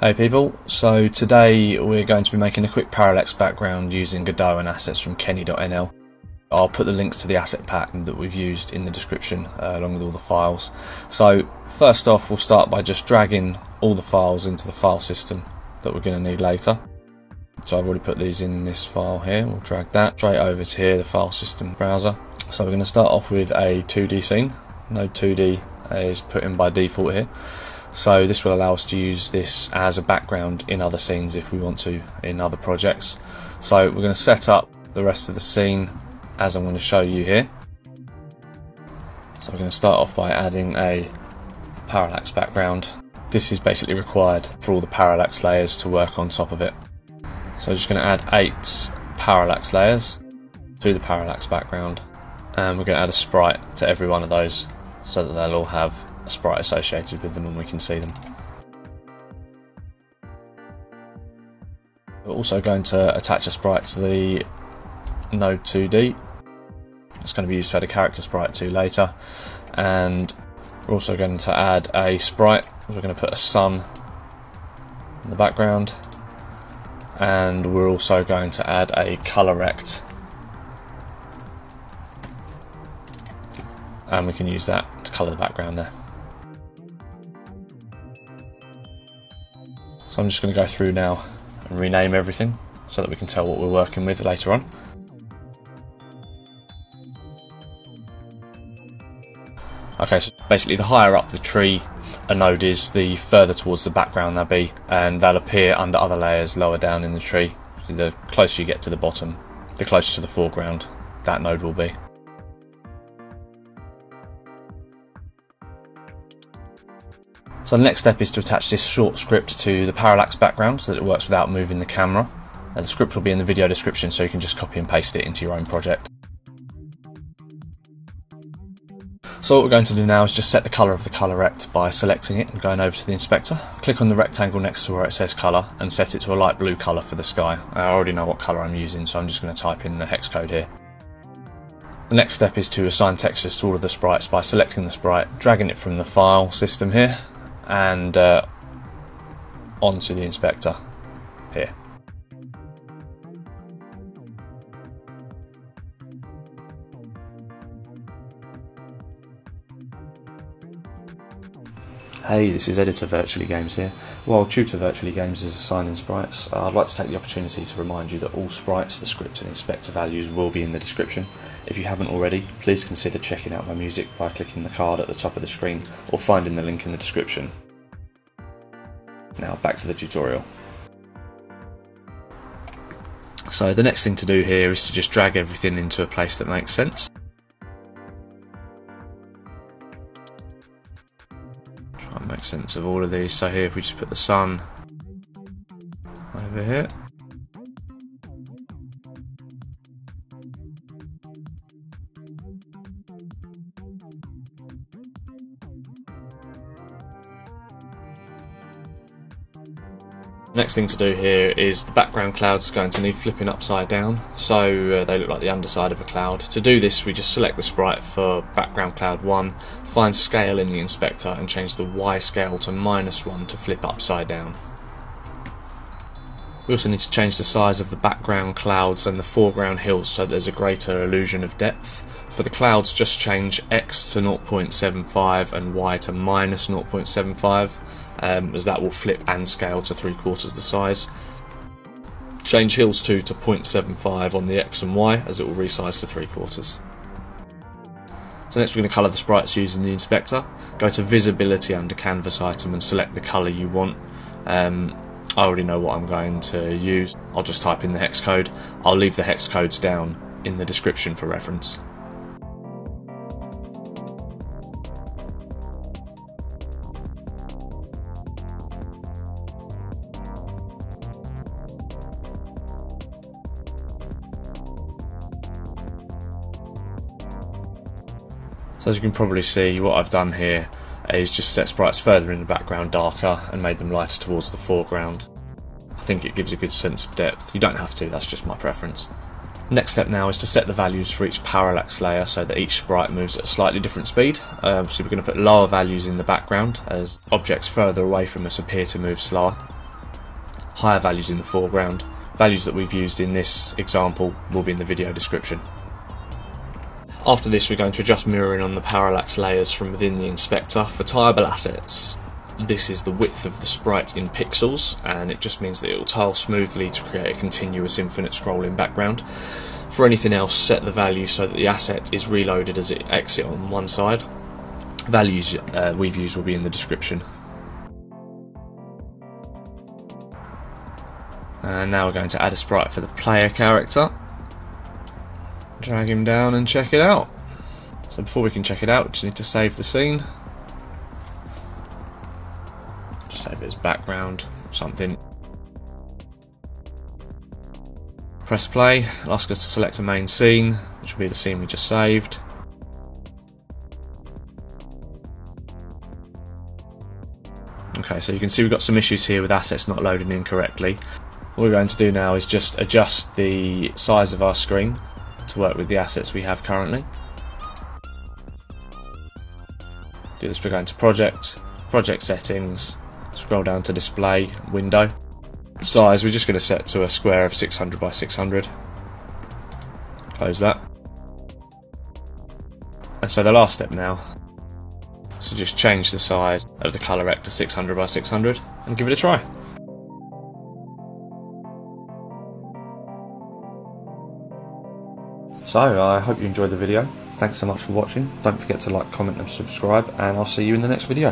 Hey people, so today we're going to be making a quick parallax background using Godot and assets from Kenney.nl. I'll put the links to the asset pack that we've used in the description uh, along with all the files. So first off we'll start by just dragging all the files into the file system that we're going to need later. So I've already put these in this file here, we'll drag that straight over to here, the file system browser. So we're going to start off with a 2D scene, Node 2D is put in by default here. So this will allow us to use this as a background in other scenes if we want to in other projects. So we're going to set up the rest of the scene as I'm going to show you here. So we're going to start off by adding a parallax background. This is basically required for all the parallax layers to work on top of it. So I'm just going to add eight parallax layers to the parallax background and we're going to add a sprite to every one of those so that they'll all have sprite associated with them and we can see them. We're also going to attach a sprite to the node 2D. It's going to be used to add a character sprite to later and we're also going to add a sprite. We're going to put a sun in the background and we're also going to add a color rect and we can use that to colour the background there. So I'm just going to go through now and rename everything so that we can tell what we're working with later on. Okay, so basically the higher up the tree a node is, the further towards the background they'll be, and they'll appear under other layers lower down in the tree. The closer you get to the bottom, the closer to the foreground that node will be. So the next step is to attach this short script to the parallax background so that it works without moving the camera. And the script will be in the video description so you can just copy and paste it into your own project. So what we're going to do now is just set the colour of the colour rect by selecting it and going over to the inspector. Click on the rectangle next to where it says colour and set it to a light blue colour for the sky. I already know what colour I'm using so I'm just going to type in the hex code here. The next step is to assign textures to all of the sprites by selecting the sprite, dragging it from the file system here and uh, onto the inspector Hey, this is Editor Virtually Games here. While Tutor Virtually Games is assigning sprites, uh, I'd like to take the opportunity to remind you that all sprites, the script and inspector values will be in the description. If you haven't already, please consider checking out my music by clicking the card at the top of the screen or finding the link in the description. Now back to the tutorial. So the next thing to do here is to just drag everything into a place that makes sense. Sense of all of these. So here if we just put the sun over here. Next thing to do here is the background clouds going to need flipping upside down so uh, they look like the underside of a cloud. To do this we just select the sprite for background cloud 1, find scale in the inspector and change the Y scale to minus 1 to flip upside down. We also need to change the size of the background clouds and the foreground hills so there's a greater illusion of depth. For the clouds just change X to 0.75 and Y to minus 0.75 um, as that will flip and scale to three quarters the size. Change hills 2 to 0.75 on the X and Y as it will resize to three quarters. So next we're going to colour the sprites using the inspector. Go to visibility under canvas item and select the colour you want. Um, I already know what I'm going to use. I'll just type in the hex code. I'll leave the hex codes down in the description for reference. So as you can probably see, what I've done here is just set sprites further in the background darker and made them lighter towards the foreground. I think it gives a good sense of depth. You don't have to, that's just my preference. Next step now is to set the values for each parallax layer so that each sprite moves at a slightly different speed. Um, so we're going to put lower values in the background as objects further away from us appear to move slower. higher values in the foreground. Values that we've used in this example will be in the video description. After this we're going to adjust mirroring on the parallax layers from within the inspector. For tileable assets this is the width of the sprite in pixels and it just means that it will tile smoothly to create a continuous infinite scrolling background. For anything else set the value so that the asset is reloaded as it exits on one side. Values uh, we've used will be in the description. And now we're going to add a sprite for the player character. Drag him down and check it out. So before we can check it out, we just need to save the scene. save it as background, something. Press play, it'll ask us to select a main scene, which will be the scene we just saved. Okay, so you can see we've got some issues here with assets not loading in correctly. What we're going to do now is just adjust the size of our screen to work with the assets we have currently. Do this by going to Project, Project Settings, Scroll down to display window. Size, we're just going to set to a square of 600 by 600. Close that. And so the last step now, so just change the size of the colour rect to 600 by 600 and give it a try. So I hope you enjoyed the video. Thanks so much for watching. Don't forget to like, comment and subscribe and I'll see you in the next video.